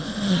Mm-hmm.